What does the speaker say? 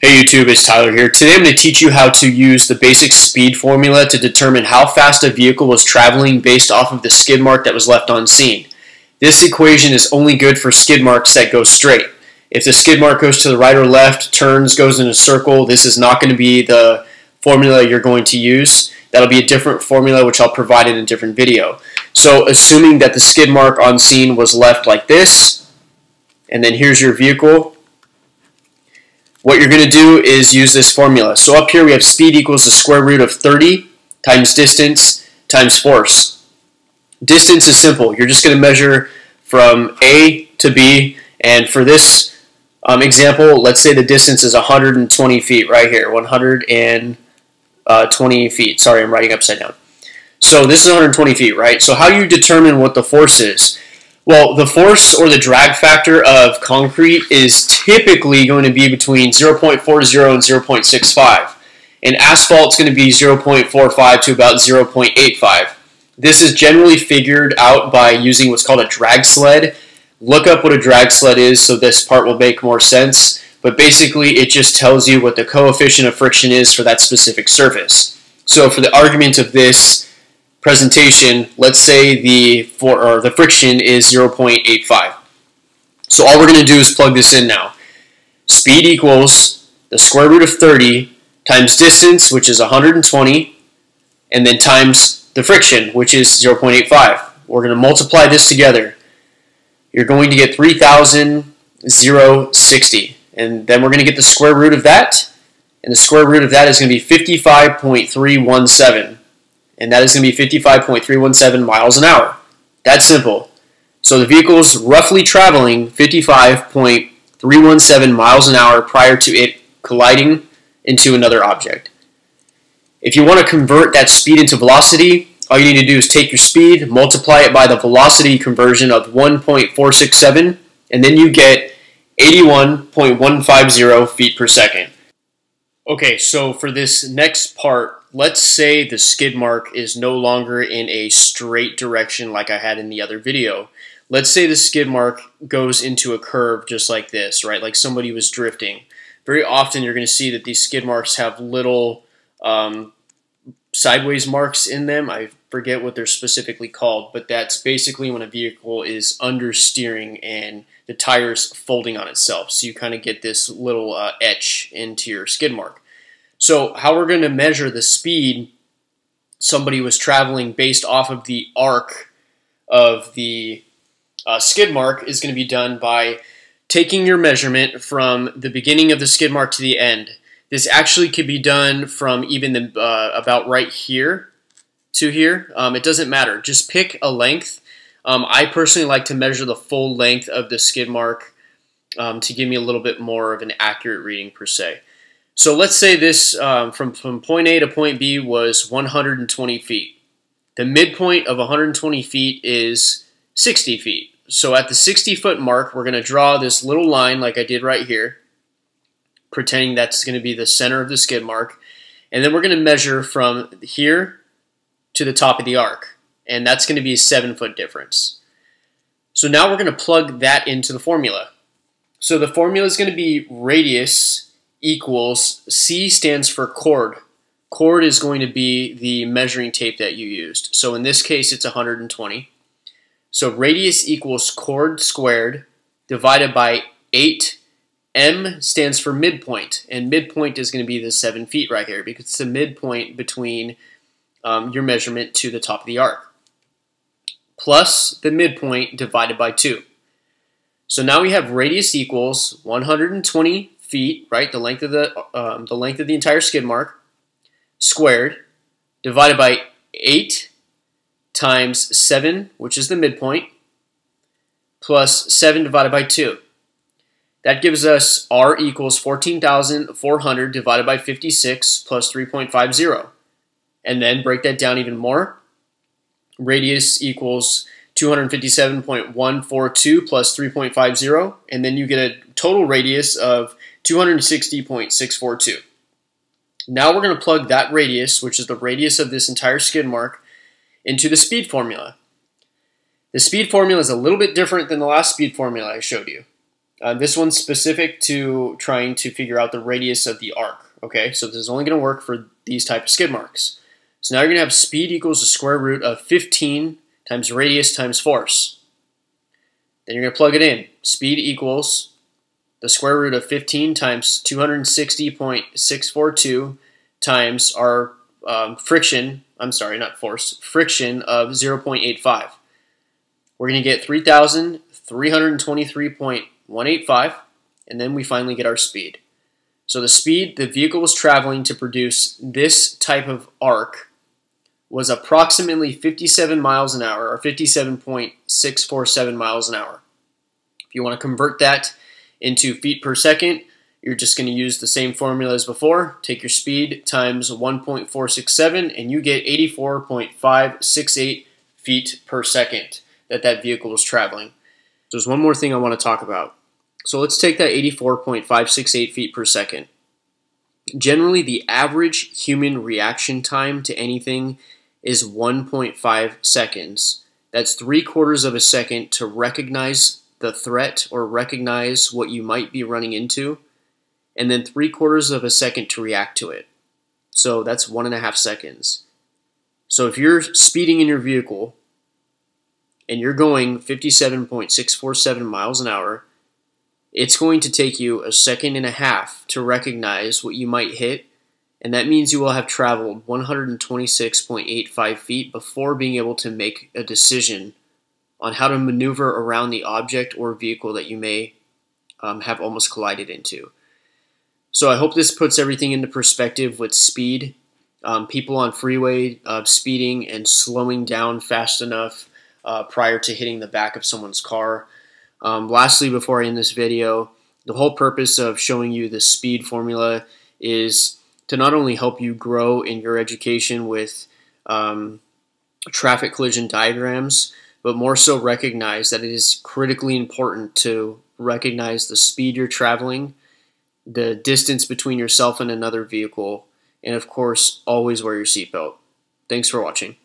Hey YouTube, it's Tyler here. Today I'm going to teach you how to use the basic speed formula to determine how fast a vehicle was traveling based off of the skid mark that was left on scene. This equation is only good for skid marks that go straight. If the skid mark goes to the right or left, turns, goes in a circle, this is not going to be the formula you're going to use. That'll be a different formula which I'll provide in a different video. So assuming that the skid mark on scene was left like this, and then here's your vehicle, what you're going to do is use this formula. So up here we have speed equals the square root of 30 times distance times force. Distance is simple. You're just going to measure from A to B. And for this um, example, let's say the distance is 120 feet right here. 120 uh, feet. Sorry, I'm writing upside down. So this is 120 feet, right? So how do you determine what the force is? Well, the force or the drag factor of concrete is typically going to be between 0.40 and 0.65. And asphalt is going to be 0.45 to about 0.85. This is generally figured out by using what's called a drag sled. Look up what a drag sled is so this part will make more sense. But basically, it just tells you what the coefficient of friction is for that specific surface. So for the argument of this, presentation, let's say the for or the friction is 0.85. So all we're going to do is plug this in now. Speed equals the square root of 30 times distance, which is 120, and then times the friction, which is 0.85. We're going to multiply this together. You're going to get 3,060. And then we're going to get the square root of that. And the square root of that is going to be 55.317 and that is going to be 55.317 miles an hour. That's simple. So the vehicle is roughly traveling 55.317 miles an hour prior to it colliding into another object. If you want to convert that speed into velocity, all you need to do is take your speed, multiply it by the velocity conversion of 1.467, and then you get 81.150 feet per second. Okay, so for this next part, let's say the skid mark is no longer in a straight direction like I had in the other video. Let's say the skid mark goes into a curve just like this, right? Like somebody was drifting. Very often you're going to see that these skid marks have little um, sideways marks in them. I forget what they're specifically called, but that's basically when a vehicle is understeering and the tire's folding on itself. So you kind of get this little uh, etch into your skid mark. So how we're going to measure the speed somebody was traveling based off of the arc of the uh, skid mark is going to be done by taking your measurement from the beginning of the skid mark to the end. This actually could be done from even the uh, about right here to here. Um, it doesn't matter. Just pick a length. Um, I personally like to measure the full length of the skid mark um, to give me a little bit more of an accurate reading per se. So let's say this um, from, from point A to point B was 120 feet. The midpoint of 120 feet is 60 feet. So at the 60 foot mark, we're going to draw this little line like I did right here, pretending that's going to be the center of the skid mark. And then we're going to measure from here to the top of the arc. And that's going to be a seven foot difference. So now we're going to plug that into the formula. So the formula is going to be radius equals C stands for chord. Chord is going to be the measuring tape that you used. So in this case, it's 120. So radius equals chord squared divided by 8. M stands for midpoint, and midpoint is going to be the 7 feet right here because it's the midpoint between um, your measurement to the top of the arc. Plus the midpoint divided by 2. So now we have radius equals 120 feet, right? The length of the um, the length of the entire skid mark squared divided by 8 times 7, which is the midpoint, plus 7 divided by 2. That gives us R equals 14,400 divided by 56 plus 3.50. And then break that down even more. Radius equals 257.142 plus 3.50. And then you get a total radius of 260.642. Now we're going to plug that radius, which is the radius of this entire skid mark, into the speed formula. The speed formula is a little bit different than the last speed formula I showed you. Uh, this one's specific to trying to figure out the radius of the arc. Okay, so this is only going to work for these type of skid marks. So now you're going to have speed equals the square root of 15 times radius times force. Then you're going to plug it in. Speed equals the square root of 15 times 260.642 times our um, friction, I'm sorry, not force, friction of 0.85. We're going to get 3,323.185, and then we finally get our speed. So the speed the vehicle was traveling to produce this type of arc was approximately 57 miles an hour, or 57.647 miles an hour. If you want to convert that into feet per second, you're just going to use the same formula as before. Take your speed times 1.467 and you get 84.568 feet per second that that vehicle was traveling. There's one more thing I want to talk about. So let's take that 84.568 feet per second. Generally, the average human reaction time to anything is 1.5 seconds. That's three quarters of a second to recognize the threat or recognize what you might be running into and then three quarters of a second to react to it. So that's one and a half seconds. So if you're speeding in your vehicle and you're going 57.647 miles an hour, it's going to take you a second and a half to recognize what you might hit, and that means you will have traveled 126.85 feet before being able to make a decision on how to maneuver around the object or vehicle that you may um, have almost collided into. So I hope this puts everything into perspective with speed. Um, people on freeway uh, speeding and slowing down fast enough uh, prior to hitting the back of someone's car. Um, lastly, before I end this video, the whole purpose of showing you the speed formula is to not only help you grow in your education with um, traffic collision diagrams, but more so recognize that it is critically important to recognize the speed you're traveling the distance between yourself and another vehicle, and of course, always wear your seatbelt. Thanks for watching.